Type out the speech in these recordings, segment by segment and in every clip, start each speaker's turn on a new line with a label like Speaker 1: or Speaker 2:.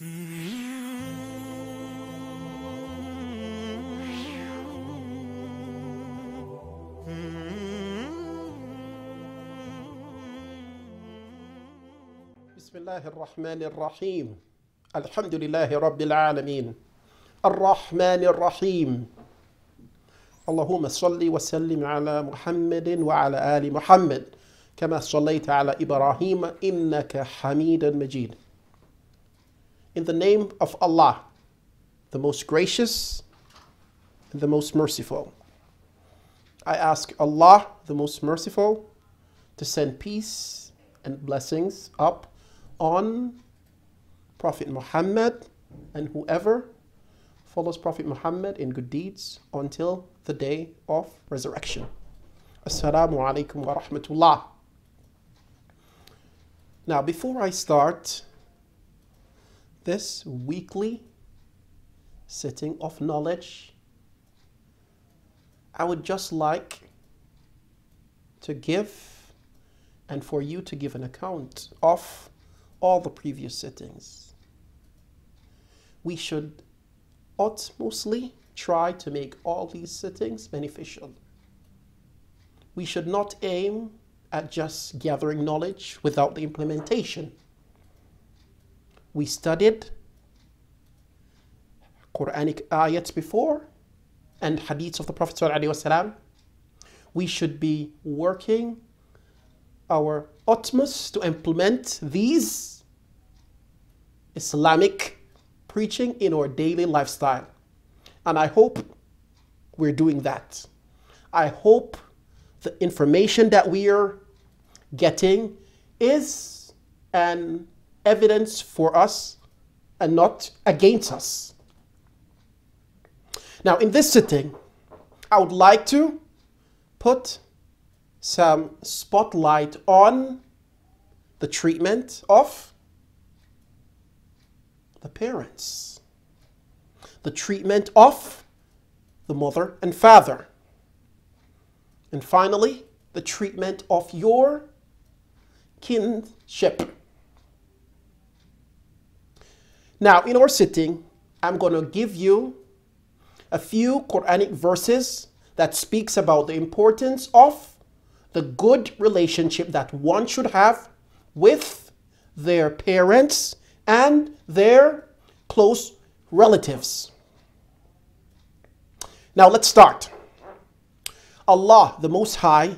Speaker 1: بسم الله الرحمن الرحيم الحمد لله رب العالمين الرحمن الرحيم اللهم صل وسلم على محمد وعلى ال محمد كما صليت على إبراهيم انك حميد مجيد In the name of Allah, the most gracious and the most merciful. I ask Allah, the most merciful, to send peace and blessings up on Prophet Muhammad and whoever follows Prophet Muhammad in good deeds until the day of resurrection. Assalamu alaikum wa rahmatullah. Now, before I start this weekly sitting of knowledge, I would just like to give and for you to give an account of all the previous sittings. We should utmostly try to make all these sittings beneficial. We should not aim at just gathering knowledge without the implementation. We studied Quranic ayats before and hadiths of the Prophet. ﷺ. We should be working our utmost to implement these Islamic preaching in our daily lifestyle. And I hope we're doing that. I hope the information that we are getting is an evidence for us and not against us. Now, in this sitting, I would like to put some spotlight on the treatment of the parents, the treatment of the mother and father, and finally, the treatment of your kinship. Now, in our sitting, I'm going to give you a few Quranic verses that speaks about the importance of the good relationship that one should have with their parents and their close relatives. Now let's start. Allah, the Most High,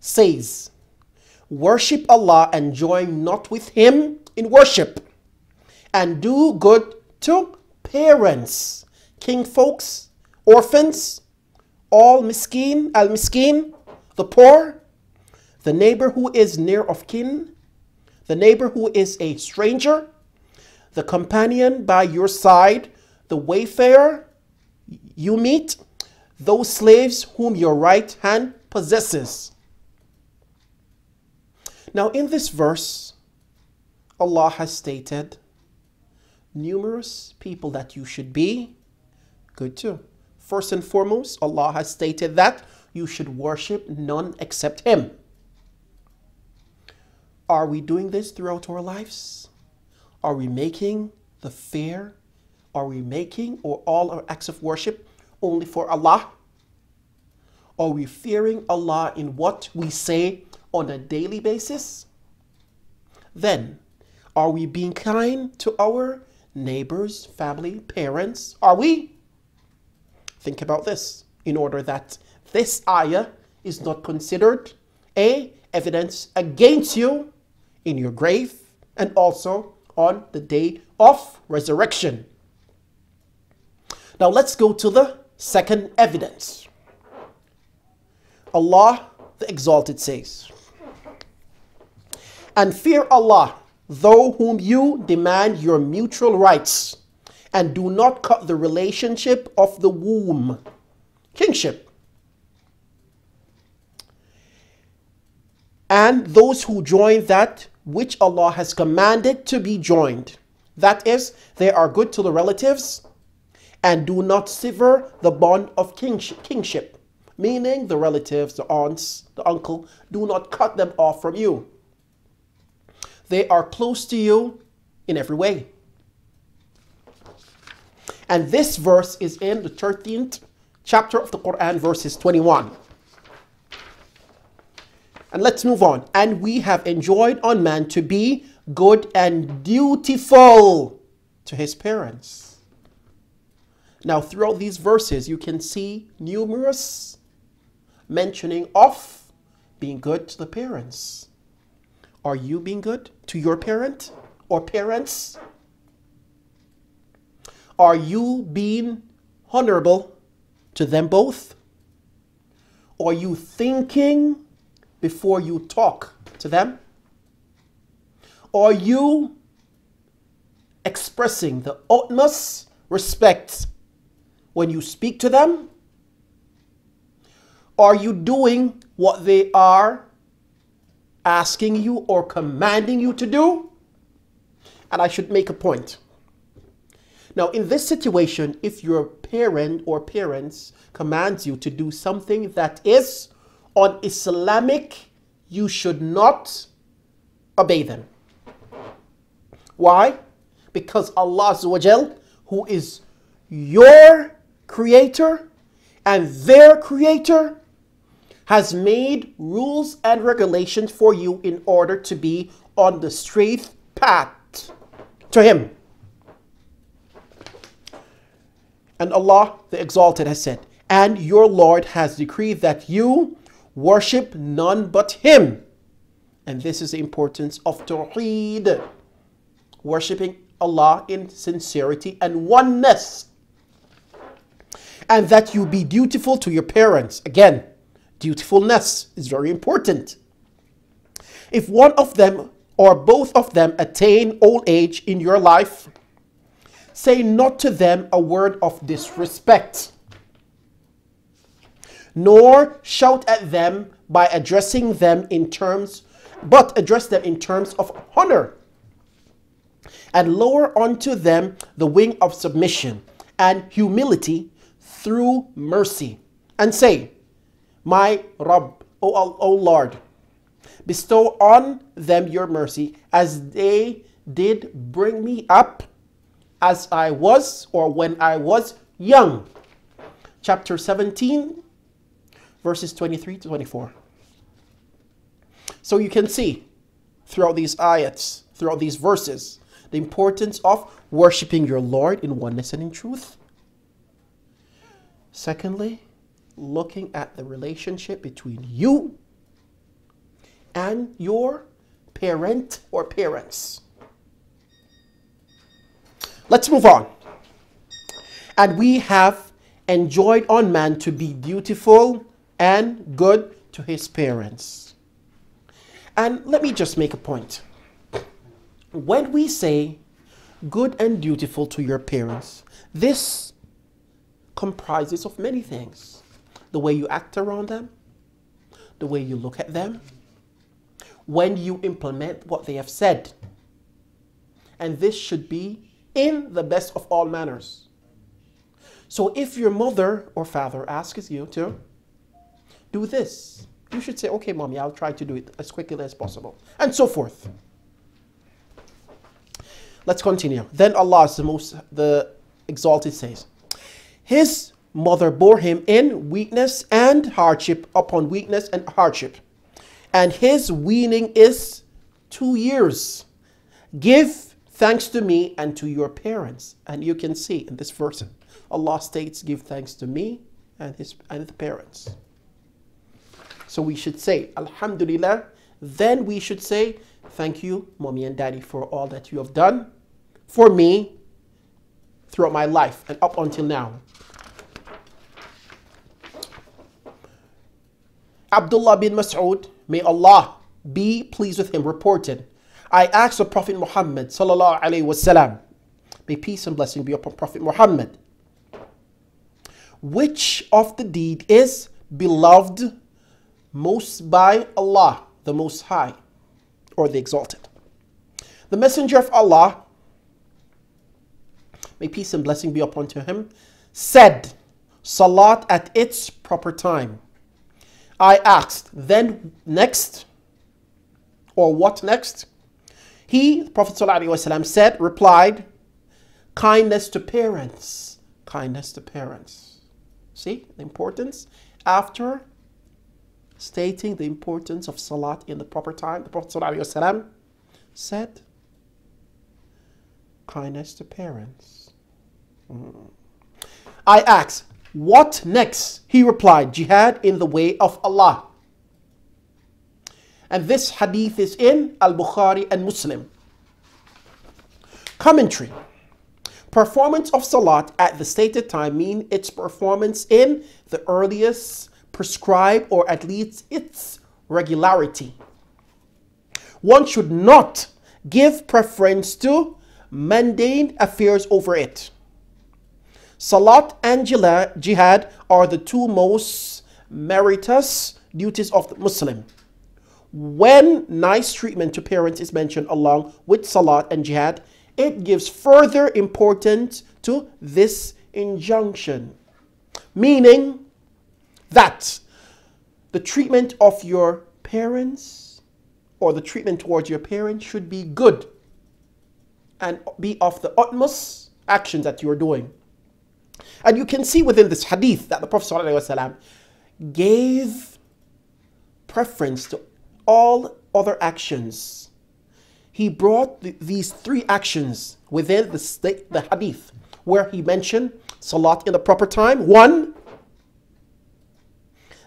Speaker 1: says, Worship Allah and join not with Him in worship, and do good to parents, king folks, orphans, all miskin, al miskin, the poor, the neighbor who is near of kin, the neighbor who is a stranger, the companion by your side, the wayfarer you meet, those slaves whom your right hand possesses. Now, in this verse, Allah has stated numerous people that you should be good to. First and foremost, Allah has stated that you should worship none except Him. Are we doing this throughout our lives? Are we making the fair? Are we making or all our acts of worship only for Allah? Are we fearing Allah in what we say on a daily basis? Then, are we being kind to our neighbors, family, parents? Are we? Think about this in order that this ayah is not considered a evidence against you in your grave and also on the day of resurrection. Now let's go to the second evidence. Allah the Exalted says, And fear Allah, though whom you demand your mutual rights, and do not cut the relationship of the womb, kinship. And those who join that which Allah has commanded to be joined. That is, they are good to the relatives and do not sever the bond of kinship, meaning the relatives, the aunts, the uncle, do not cut them off from you. They are close to you in every way. And this verse is in the 13th chapter of the Quran, verses 21. And let's move on. And we have enjoined on man to be good and dutiful to his parents. Now, throughout these verses, you can see numerous mentioning of being good to the parents. Are you being good to your parent or parents? Are you being honorable to them both? Are you thinking before you talk to them? Are you expressing the utmost respect when you speak to them? Are you doing what they are asking you or commanding you to do? And I should make a point. Now, in this situation, if your parent or parents commands you to do something that is on Islamic, you should not obey them. Why? Because Allah Azawajal, who is your creator and their creator, has made rules and regulations for you in order to be on the straight path to Him. And Allah, the Exalted, has said, And your Lord has decreed that you worship none but Him. And this is the importance of Tawheed, worshipping Allah in sincerity and oneness. And that you be dutiful to your parents. Again, dutifulness is very important. If one of them or both of them attain old age in your life, say not to them a word of disrespect, nor shout at them by addressing them in terms, but address them in terms of honor, and lower unto them the wing of submission and humility through mercy, and say, My Rabb, O, o Lord, bestow on them your mercy as they did bring me up as I was or when I was young. Chapter 17, verses 23 to 24. So you can see throughout these ayats, throughout these verses, the importance of worshiping your Lord in oneness and in truth. Secondly, looking at the relationship between you and your parent or parents. Let's move on. And we have enjoined on man to be dutiful and good to his parents. And let me just make a point. When we say good and dutiful to your parents, this comprises of many things. The way you act around them, the way you look at them, when you implement what they have said. And this should be in the best of all manners. So if your mother or father asks you to do this. You should say, okay, mommy, I'll try to do it as quickly as possible. And so forth. Let's continue. Then Allah, the most the exalted, says, His mother bore him in weakness and hardship upon weakness and hardship. And his weaning is two years. Give thanks to me and to your parents. And you can see in this verse, Allah states, Give thanks to me and his and the parents. So we should say, Alhamdulillah. Then we should say, Thank you, mommy and daddy, for all that you have done for me throughout my life and up until now. Abdullah bin Mas'ud, may Allah be pleased with him, reported, I asked the Prophet Muhammad, sallallahu wasallam, may peace and blessing be upon Prophet Muhammad, which of the deed is beloved most by Allah, the Most High, or the Exalted. The Messenger of Allah, may peace and blessing be upon him, said, Salat at its proper time. I asked, then next, or what next? He, the Prophet ﷺ said, replied, kindness to parents kindness to parents. See the importance? After stating the importance of salat in the proper time, the Prophet ﷺ said, kindness to parents. Mm. I asked, what next? He replied, jihad in the way of Allah. And this hadith is in Al Bukhari and Muslim. Commentary Performance of Salat at the stated time mean its performance in the earliest prescribed or at least its regularity. One should not give preference to mundane affairs over it. Salat and jihad are the two most meritorious duties of the Muslim. When nice treatment to parents is mentioned along with salat and jihad, it gives further importance to this injunction. Meaning that the treatment of your parents or the treatment towards your parents should be good and be of the utmost actions that you're doing. And you can see within this hadith that the Prophet ﷺ gave preference to all other actions. He brought the, these three actions within the, state, the hadith where he mentioned salat in the proper time, one,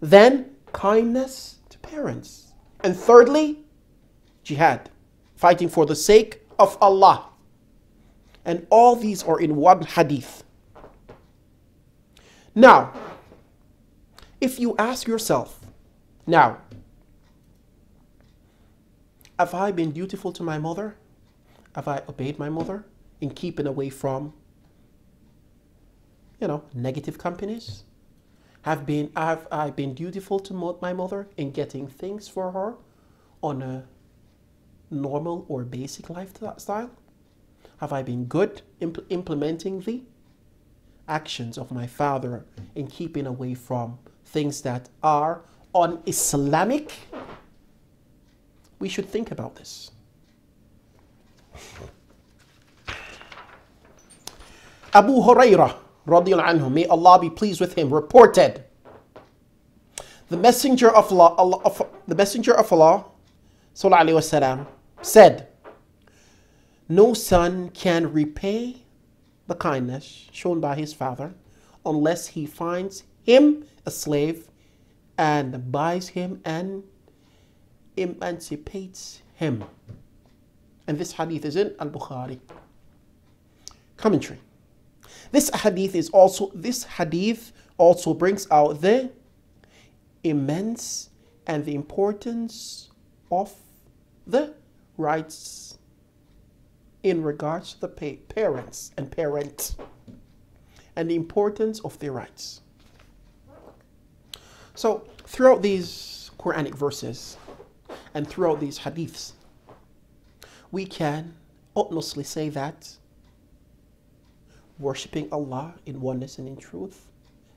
Speaker 1: then kindness to parents, and thirdly, jihad, fighting for the sake of Allah. And all these are in one hadith. Now, if you ask yourself, now, have I been dutiful to my mother? Have I obeyed my mother in keeping away from, you know, negative companies? Have been have I been dutiful to my mother in getting things for her on a normal or basic lifestyle? Have I been good impl implementing the actions of my father in keeping away from things that are un Islamic? We should think about this. Abu Hurairah, عنه, may Allah be pleased with him, reported the Messenger of Allah, Allah of, the Messenger of Allah, said, No son can repay the kindness shown by his father unless he finds him a slave and buys him and emancipates him. And this hadith is in Al Bukhari. Commentary. This hadith is also this hadith also brings out the immense and the importance of the rights in regards to the parents and parent and the importance of their rights. So throughout these Quranic verses and throughout these hadiths, we can utmostly say that worshipping Allah in oneness and in truth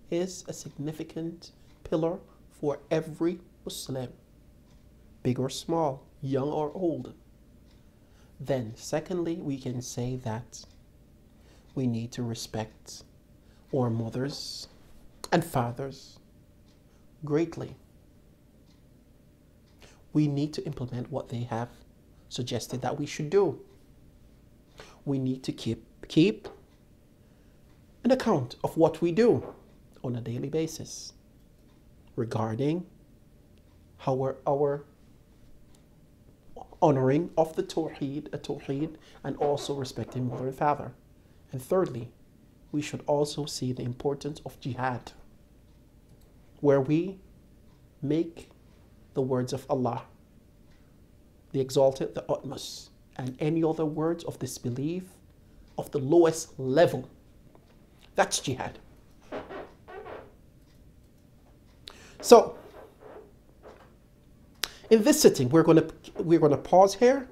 Speaker 1: is a significant pillar for every Muslim, big or small, young or old. Then, secondly, we can say that we need to respect our mothers and fathers greatly. We need to implement what they have suggested that we should do. We need to keep, keep an account of what we do on a daily basis regarding our, our honoring of the Tawheed, a Tawheed, and also respecting mother and father. And thirdly, we should also see the importance of jihad, where we make the words of Allah, the exalted, the utmost, and any other words of disbelief of the lowest level. That's jihad. So, in this sitting, we're going to we're going to pause here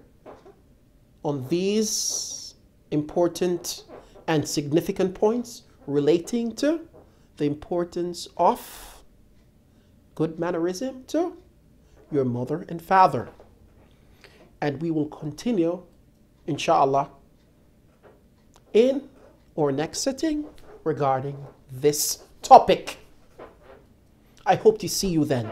Speaker 1: on these important and significant points relating to the importance of good mannerism to your mother and father. And we will continue, inshallah, in our next sitting regarding this topic. I hope to see you then.